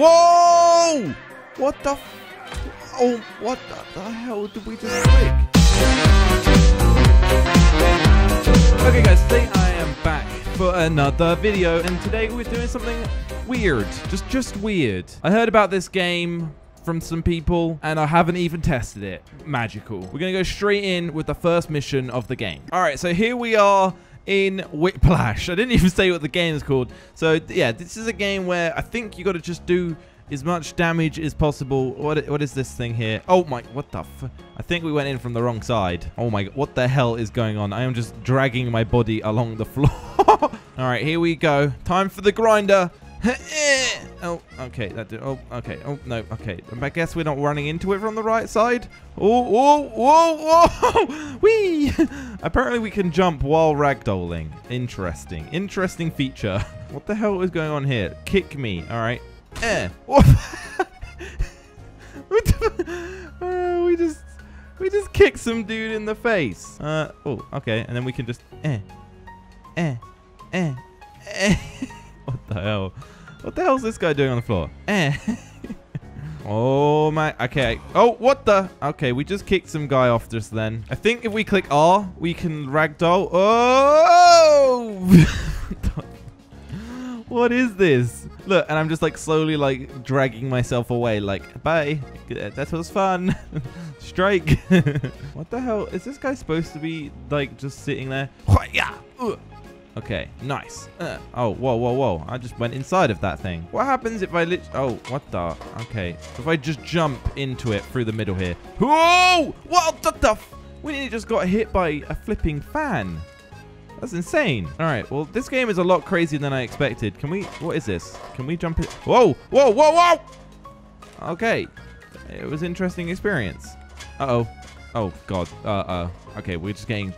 Whoa! What the? oh, what the, the hell did we just click? Okay, guys, today I am back for another video, and today we're doing something weird. Just, just weird. I heard about this game from some people, and I haven't even tested it. Magical. We're gonna go straight in with the first mission of the game. All right, so here we are in Whiplash. I didn't even say what the game is called. So yeah, this is a game where I think you got to just do as much damage as possible. What what is this thing here? Oh my, what the I think we went in from the wrong side. Oh my, what the hell is going on? I am just dragging my body along the floor. All right, here we go. Time for the grinder. oh, okay. That did. Oh, okay. Oh no. Okay. I guess we're not running into it from the right side. Oh, whoa, whoa, whoa! Wee! Apparently, we can jump while ragdolling. Interesting. Interesting feature. What the hell is going on here? Kick me. All right. Eh. uh, we just we just kicked some dude in the face. Uh. Oh. Okay. And then we can just eh, eh, eh, eh. What the hell? What the hell is this guy doing on the floor? Eh. oh my. Okay. Oh, what the? Okay, we just kicked some guy off just then. I think if we click R, we can ragdoll. Oh! what is this? Look, and I'm just like slowly like dragging myself away. Like, bye. That was fun. Strike. what the hell? Is this guy supposed to be like just sitting there? Yeah. Okay, nice. Uh, oh, whoa, whoa, whoa. I just went inside of that thing. What happens if I lit... Oh, what the... Okay. If I just jump into it through the middle here. Whoa! What the... the we just got hit by a flipping fan. That's insane. All right. Well, this game is a lot crazier than I expected. Can we... What is this? Can we jump it? Whoa! Whoa! Whoa! Whoa! Okay. It was interesting experience. Uh-oh. Oh, God. Uh-oh. Okay, we're just getting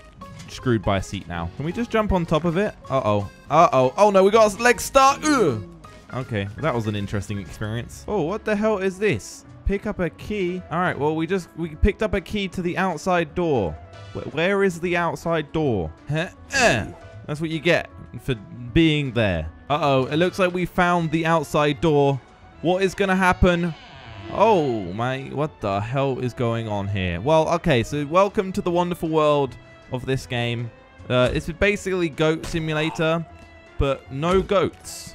screwed by a seat now. Can we just jump on top of it? Uh-oh. Uh-oh. Oh, no, we got a leg stuck. Ugh. Okay, that was an interesting experience. Oh, what the hell is this? Pick up a key. All right, well, we just we picked up a key to the outside door. where is the outside door? Eh. That's what you get for being there. Uh-oh, it looks like we found the outside door. What is going to happen? Oh, my, what the hell is going on here? Well, okay, so welcome to the wonderful world of this game. Uh, it's basically Goat Simulator, but no goats.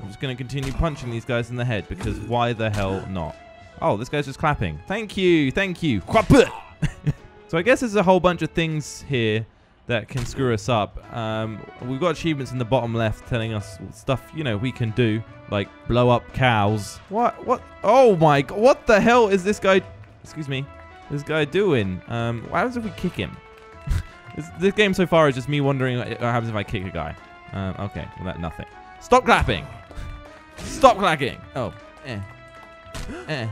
I'm just going to continue punching these guys in the head because why the hell not? Oh, this guy's just clapping. Thank you, thank you. so I guess there's a whole bunch of things here that can screw us up. Um, we've got achievements in the bottom left telling us stuff, you know, we can do, like blow up cows. What? What? Oh my god, what the hell is this guy, excuse me, this guy doing? Um, what happens if we kick him? This, game so far is just me wondering what happens if I kick a guy. Um, okay, well, that nothing. Stop clapping! Stop clapping! Oh, eh. Eh.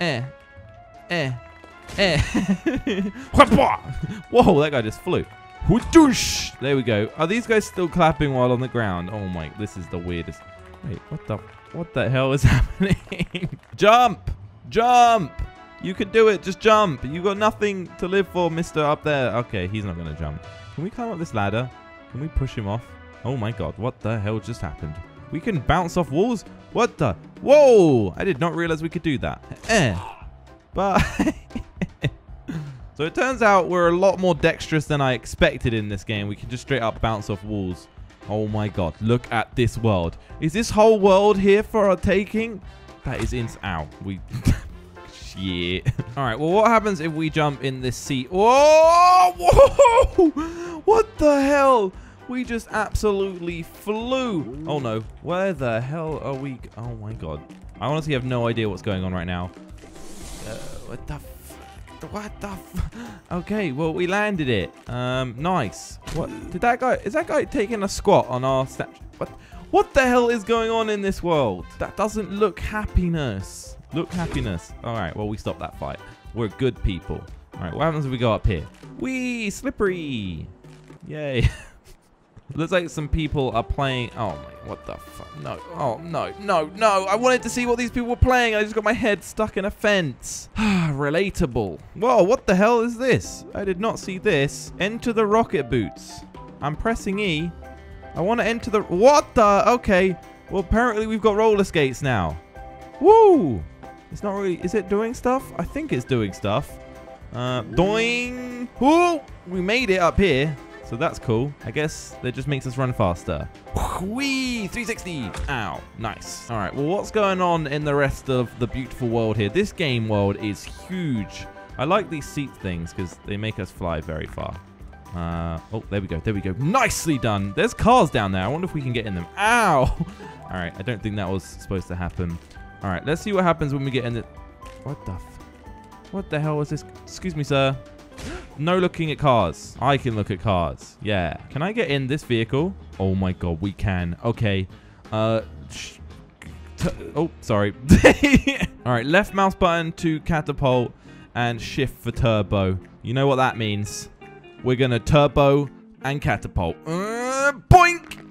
Eh. Eh. Eh. Whoa, that guy just flew. There we go. Are these guys still clapping while on the ground? Oh my, this is the weirdest. Wait, what the, what the hell is happening? Jump! Jump! You can do it. Just jump. You got nothing to live for, mister, up there. Okay, he's not going to jump. Can we climb up this ladder? Can we push him off? Oh my god, what the hell just happened? We can bounce off walls? What the? Whoa! I did not realize we could do that. Eh. But... so it turns out we're a lot more dexterous than I expected in this game. We can just straight up bounce off walls. Oh my god, look at this world. Is this whole world here for our taking? That is ins- Ow. We... Yeah. All right. Well, what happens if we jump in this seat? Whoa! Whoa! What the hell? We just absolutely flew. Oh, no. Where the hell are we? Oh, my God. I honestly have no idea what's going on right now. Uh, what the what the Okay, well, we landed it. Um, nice. What? Did that guy... Is that guy taking a squat on our statue? What? What the hell is going on in this world? That doesn't look happiness. Look, happiness. All right, well, we stopped that fight. We're good people. All right, what happens if we go up here? Wee, slippery. Yay. Looks like some people are playing. Oh my, what the fuck? No, oh no, no, no. I wanted to see what these people were playing. I just got my head stuck in a fence. Relatable. Whoa, what the hell is this? I did not see this. Enter the rocket boots. I'm pressing E. I want to enter the. What the? Okay. Well, apparently we've got roller skates now. Woo! It's not really... Is it doing stuff? I think it's doing stuff. Uh, doing. Woo! We made it up here. So that's cool. I guess that just makes us run faster. Whee! 360! Ow. Nice. All right. Well, what's going on in the rest of the beautiful world here? This game world is huge. I like these seat things because they make us fly very far. Uh, oh, there we go. There we go. Nicely done. There's cars down there. I wonder if we can get in them. Ow! All right. I don't think that was supposed to happen. All right. Let's see what happens when we get in the... What the... What the hell was this? Excuse me, sir. No looking at cars. I can look at cars. Yeah. Can I get in this vehicle? Oh my god, we can. Okay. Uh. oh, sorry. All right, left mouse button to catapult and shift for turbo. You know what that means. We're going to turbo and catapult. Uh, boink!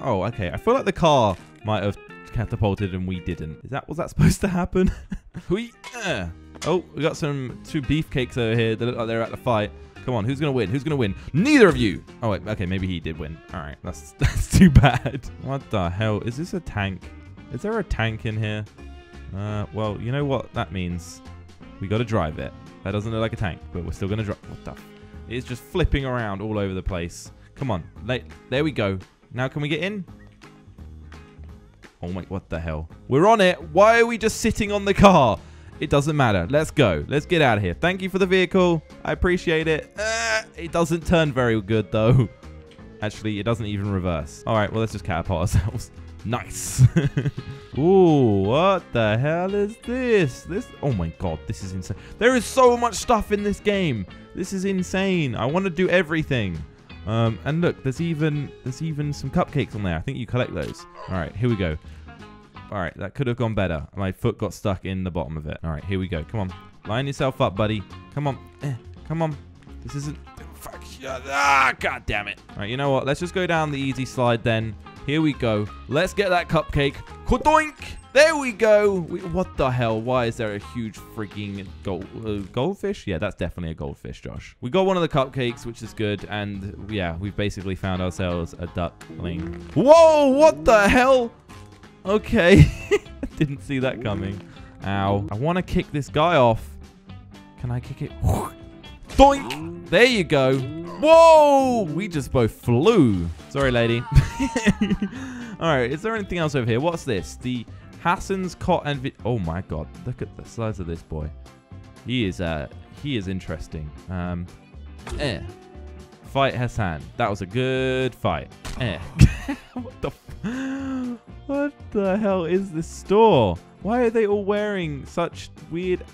Oh, okay. I feel like the car might have catapulted and we didn't. Is that was that supposed to happen? Uh. Oh, we got some two beefcakes over here that look like they're at the fight. Come on, who's gonna win? Who's gonna win? Neither of you! Oh wait, okay, maybe he did win. Alright, that's that's too bad. What the hell? Is this a tank? Is there a tank in here? Uh, well, you know what that means. We gotta drive it. That doesn't look like a tank, but we're still gonna drive. What the? It's just flipping around all over the place. Come on, there we go. Now can we get in? Oh my, what the hell? We're on it. Why are we just sitting on the car? It doesn't matter. Let's go. Let's get out of here. Thank you for the vehicle. I appreciate it. Uh, it doesn't turn very good, though. Actually, it doesn't even reverse. All right, well, let's just catapult ourselves. Nice. Ooh, what the hell is this? This, oh my god, this is insane. There is so much stuff in this game. This is insane. I want to do everything. Um, and look, there's even there's even some cupcakes on there. I think you collect those. All right, here we go. All right, that could have gone better. My foot got stuck in the bottom of it. All right, here we go. Come on. Line yourself up, buddy. Come on. Eh, come on. This isn't... Fuck. Ah, God damn it. All right, you know what? Let's just go down the easy slide then. Here we go. Let's get that cupcake. Kodoink! There we go. We, what the hell? Why is there a huge freaking gold, uh, goldfish? Yeah, that's definitely a goldfish, Josh. We got one of the cupcakes, which is good. And yeah, we've basically found ourselves a duckling. Whoa, what the hell? Okay. Didn't see that coming. Ow. I want to kick this guy off. Can I kick it? Doink! There you go. Whoa! We just both flew. Sorry, lady. All right, is there anything else over here? What's this? The Hassan's cot and... oh, my God. Look at the size of this boy. He is, uh, he is interesting. Um, eh. Fight Hassan. That was a good fight. Eh. what the what the hell is this store? Why are they all wearing such weird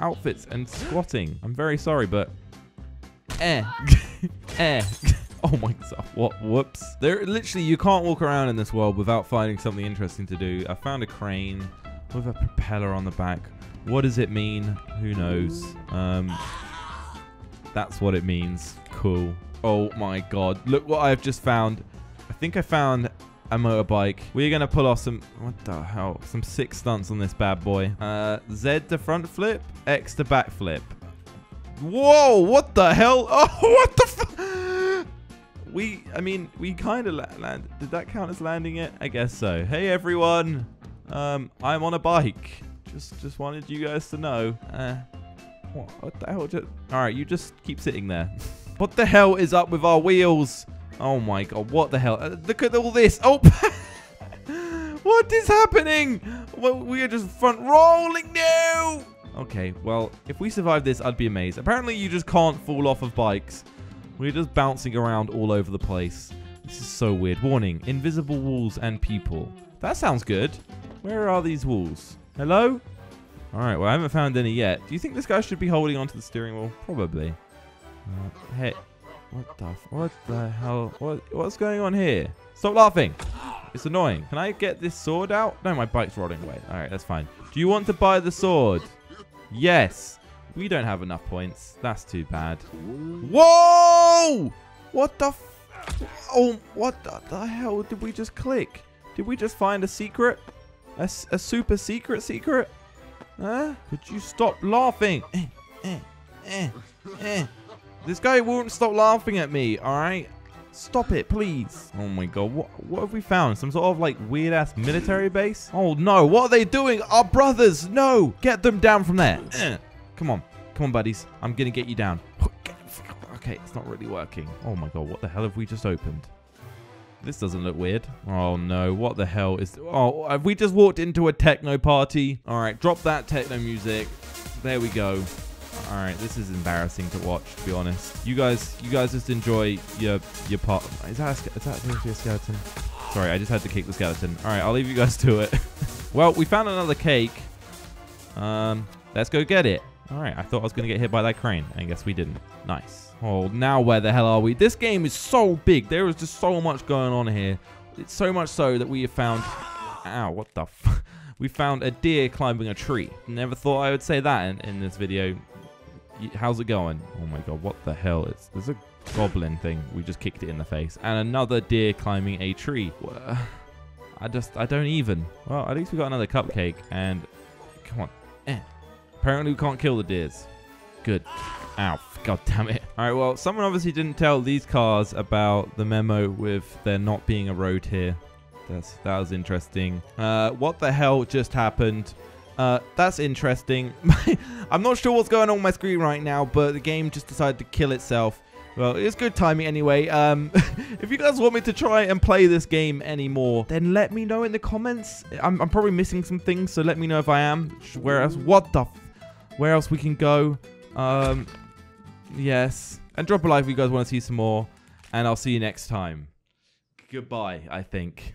outfits and squatting? I'm very sorry, but... Eh. eh. Oh my god, what, whoops. There, literally, you can't walk around in this world without finding something interesting to do. I found a crane with a propeller on the back. What does it mean? Who knows? Um, that's what it means. Cool. Oh my god, look what I've just found. I think I found a motorbike. We're going to pull off some, what the hell, some sick stunts on this bad boy. Uh, Z to front flip, X to back flip. Whoa, what the hell? Oh, what the We, I mean, we kind of land. Did that count as landing it? I guess so. Hey, everyone. Um, I'm on a bike. Just, just wanted you guys to know. Uh, what, what the hell? Just, all right, you just keep sitting there. what the hell is up with our wheels? Oh my god, what the hell? Uh, look at all this. Oh, what is happening? Well, we are just front rolling now. Okay, well, if we survive this, I'd be amazed. Apparently, you just can't fall off of bikes. We're just bouncing around all over the place. This is so weird. Warning, invisible walls and people. That sounds good. Where are these walls? Hello? All right, well, I haven't found any yet. Do you think this guy should be holding onto the steering wheel? Probably. Uh, hey, what the? What the hell? What? What's going on here? Stop laughing. It's annoying. Can I get this sword out? No, my bike's rolling away. All right, that's fine. Do you want to buy the sword? Yes. We don't have enough points. That's too bad. Whoa! What the? oh, what the, the, hell did we just click? Did we just find a secret? A, a super secret secret? Huh? Could you stop laughing? Eh, eh, eh, eh. This guy won't stop laughing at me, alright? Stop it, please. Oh my god, what what have we found? Some sort of like weird ass military base? Oh no, what are they doing? Our brothers! No! Get them down from there. Eh. Come on. Come on, buddies. I'm gonna get you down. Okay, it's not really working. Oh my god, what the hell have we just opened? This doesn't look weird. Oh no, what the hell is... Oh, have we just walked into a techno party? All right, drop that techno music. There we go. All right, this is embarrassing to watch, to be honest. You guys, you guys just enjoy your your part. Is that a, is that a skeleton? Sorry, I just had to kick the skeleton. All right, I'll leave you guys to it. well, we found another cake. Um, let's go get it. All right, I thought I was gonna get hit by that crane, I guess we didn't. Nice. Oh, now where the hell are we? This game is so big. There is just so much going on here. It's so much so that we have found. Ow! What the? we found a deer climbing a tree. Never thought I would say that in, in this video. How's it going? Oh my god, what the hell? It's There's a goblin thing. We just kicked it in the face. And another deer climbing a tree. I just, I don't even. Well, at least we got another cupcake. And, come on. Eh. Apparently we can't kill the deers. Good. Ow. God damn it. All right, well, someone obviously didn't tell these cars about the memo with there not being a road here. That's, that was interesting. Uh, what the hell just happened? Uh, that's interesting. I'm not sure what's going on, on my screen right now, but the game just decided to kill itself. Well, it's good timing anyway. Um, if you guys want me to try and play this game anymore, then let me know in the comments. I'm, I'm probably missing some things, so let me know if I am. Where else? What the? where else we can go. Um, yes. And drop a like if you guys want to see some more. And I'll see you next time. Goodbye, I think.